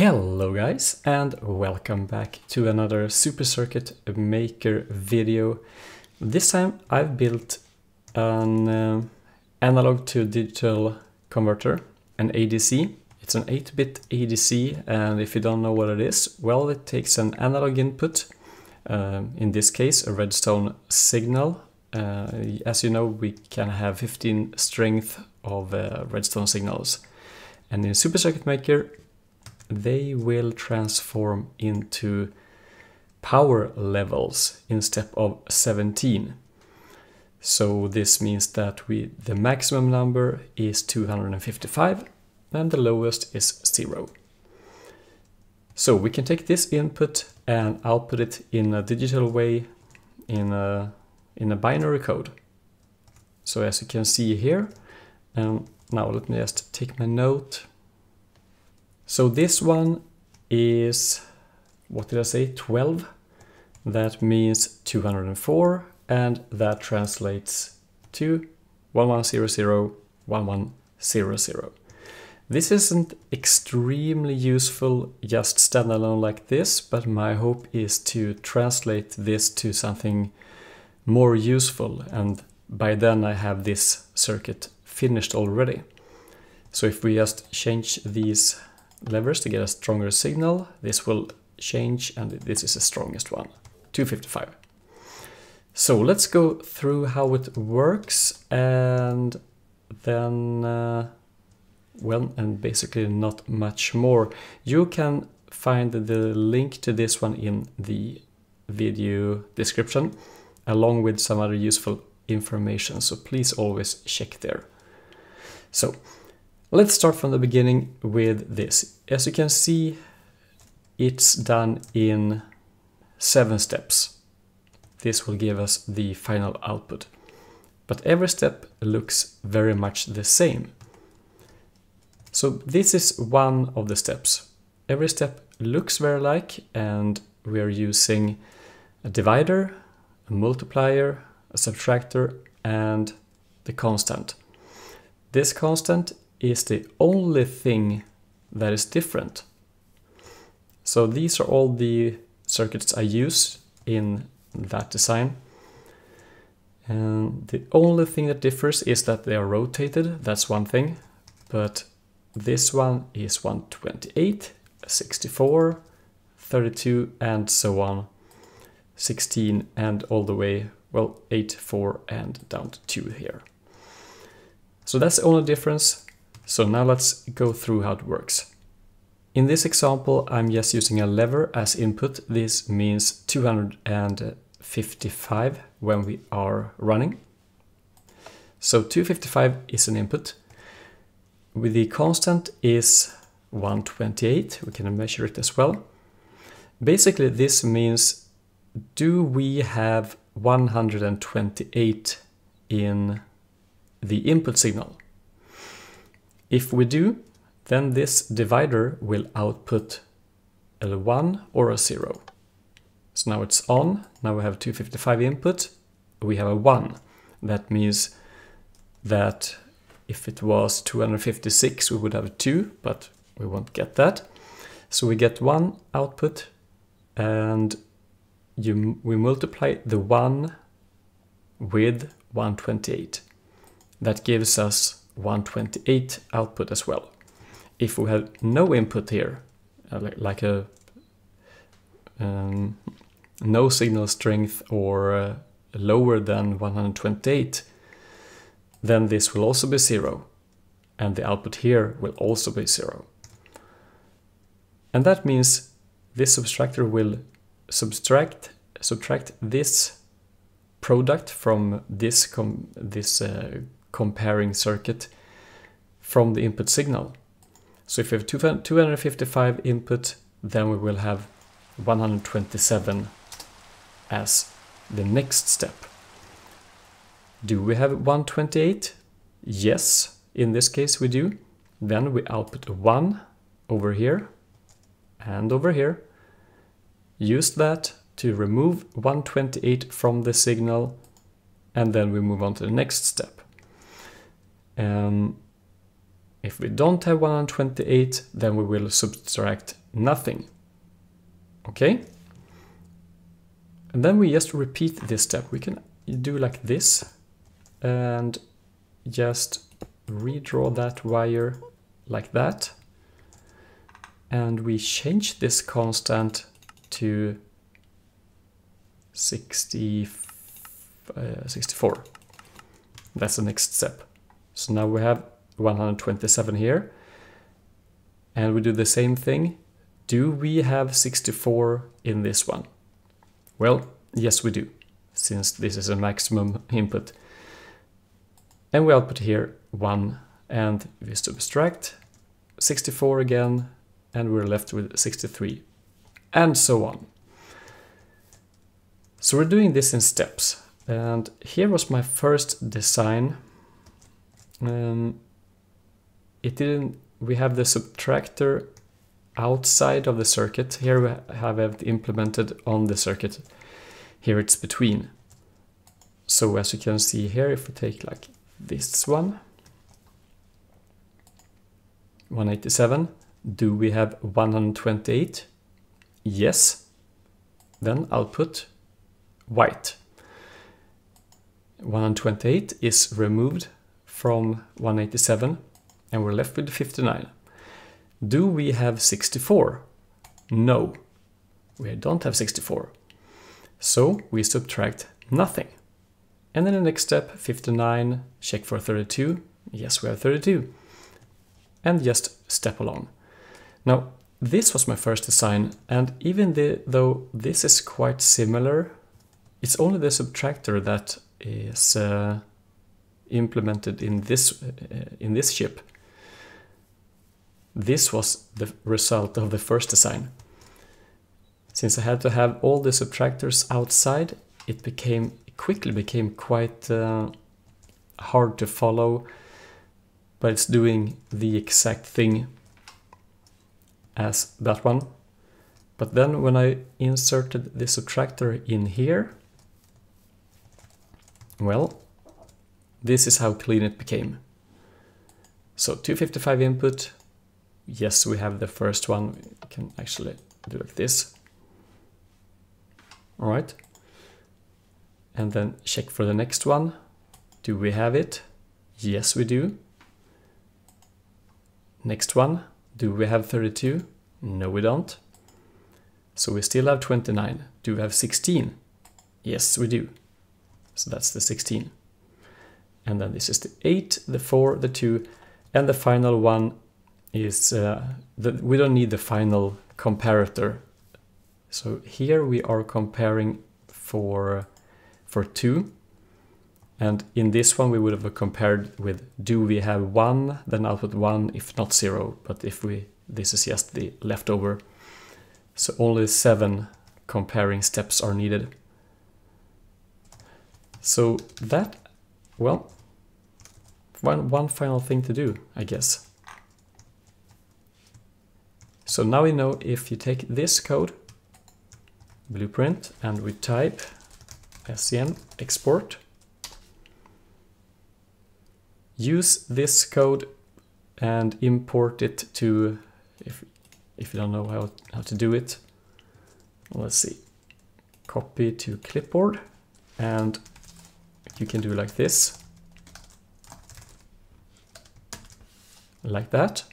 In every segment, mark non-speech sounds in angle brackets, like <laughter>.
Hello guys and welcome back to another Super Circuit Maker video. This time I've built an uh, analog to digital converter, an ADC. It's an 8-bit ADC and if you don't know what it is, well it takes an analog input, uh, in this case a redstone signal. Uh, as you know we can have 15 strength of uh, redstone signals. And in Super Circuit Maker they will transform into power levels in step of 17. So this means that we the maximum number is 255 and the lowest is 0. So we can take this input and output it in a digital way in a, in a binary code. So as you can see here, um, now let me just take my note so this one is, what did I say, 12? That means 204 and that translates to 1100, 1100. This isn't extremely useful just standalone like this, but my hope is to translate this to something more useful and by then I have this circuit finished already. So if we just change these levers to get a stronger signal. This will change and this is the strongest one, 255. So let's go through how it works and then, uh, well, and basically not much more. You can find the link to this one in the video description along with some other useful information. So please always check there. So Let's start from the beginning with this. As you can see, it's done in seven steps. This will give us the final output. But every step looks very much the same. So this is one of the steps. Every step looks very like and we are using a divider, a multiplier, a subtractor and the constant. This constant is the only thing that is different. So these are all the circuits I use in that design. And the only thing that differs is that they are rotated, that's one thing. But this one is 128, 64, 32 and so on. 16 and all the way, well, 8, 4 and down to 2 here. So that's the only difference. So now let's go through how it works. In this example, I'm just using a lever as input. This means 255 when we are running. So 255 is an input. With the constant is 128. We can measure it as well. Basically, this means do we have 128 in the input signal? If we do, then this divider will output a 1 or a 0. So now it's on, now we have 255 input, we have a 1. That means that if it was 256 we would have a 2, but we won't get that. So we get 1 output and you, we multiply the 1 with 128. That gives us 128 output as well. If we have no input here, uh, like a um, no signal strength or uh, lower than 128, then this will also be zero. And the output here will also be zero. And that means this subtractor will subtract subtract this product from this this uh, comparing circuit from the input signal. So if we have 255 input, then we will have 127 as the next step. Do we have 128? Yes, in this case we do. Then we output 1 over here and over here. Use that to remove 128 from the signal and then we move on to the next step. Um, if we don't have 128, then we will subtract nothing. Okay? And then we just repeat this step. We can do like this and just redraw that wire like that. And we change this constant to 60, uh, 64. That's the next step. So now we have 127 here. And we do the same thing. Do we have 64 in this one? Well, yes we do, since this is a maximum <laughs> input. And we output here 1 and we subtract 64 again and we're left with 63 and so on. So we're doing this in steps and here was my first design. Um, it didn't, we have the subtractor outside of the circuit. Here we have it implemented on the circuit. Here it's between. So as you can see here, if we take like this one, 187, do we have 128? Yes. Then I'll put white. 128 is removed from 187 and we're left with 59. Do we have 64? No, we don't have 64. So we subtract nothing. And then the next step, 59, check for 32. Yes, we have 32. And just step along. Now, this was my first design, and even the, though this is quite similar, it's only the subtractor that is uh, implemented in this, uh, in this chip. This was the result of the first design. Since I had to have all the subtractors outside, it became it quickly became quite uh, hard to follow, but it's doing the exact thing as that one. But then when I inserted the subtractor in here, well, this is how clean it became. So 255 input, yes, we have the first one. We can actually do like this. All right. And then check for the next one. Do we have it? Yes, we do. Next one. Do we have 32? No, we don't. So we still have 29. Do we have 16? Yes, we do. So that's the 16. And then this is the 8, the 4, the 2, and the final one is, uh, the, we don't need the final comparator so here we are comparing for, for 2. And in this one we would have compared with do we have 1, then output 1, if not 0. But if we, this is just the leftover. So only 7 comparing steps are needed. So that, well, one, one final thing to do, I guess. So now we know if you take this code blueprint and we type SCM export. Use this code and import it to, if, if you don't know how, how to do it, let's see, copy to clipboard and you can do like this, like that,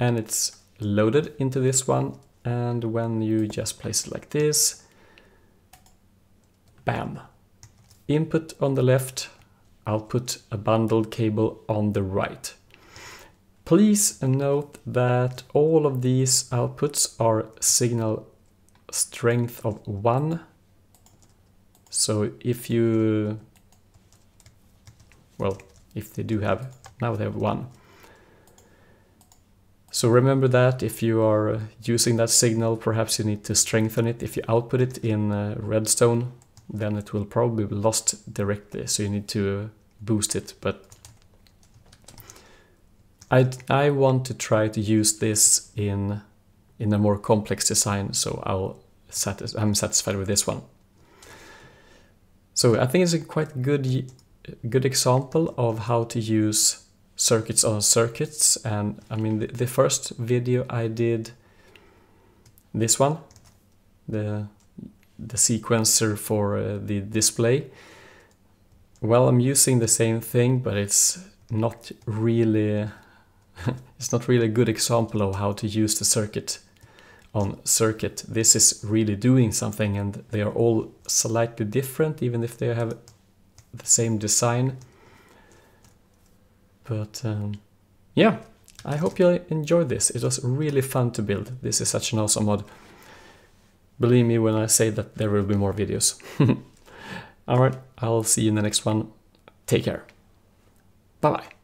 and it's loaded into this one and when you just place it like this, bam. Input on the left, output a bundled cable on the right. Please note that all of these outputs are signal strength of 1. So if you, well, if they do have, now they have 1. So remember that if you are uh, using that signal, perhaps you need to strengthen it. If you output it in uh, Redstone, then it will probably be lost directly. So you need to boost it. But I, I want to try to use this in, in a more complex design. So I'll satis I'm satisfied with this one. So I think it's a quite good, good example of how to use circuits on circuits and I mean the, the, first video I did this one, the the sequencer for uh, the display. Well, I'm using the same thing, but it's not really <laughs> it's not really a good example of how to use the circuit on circuit. This is really doing something and they are all slightly different even if they have the same design. But um, yeah, I hope you enjoyed this. It was really fun to build. This is such an awesome mod. Believe me when I say that there will be more videos. <laughs> Alright, I'll see you in the next one. Take care. Bye bye.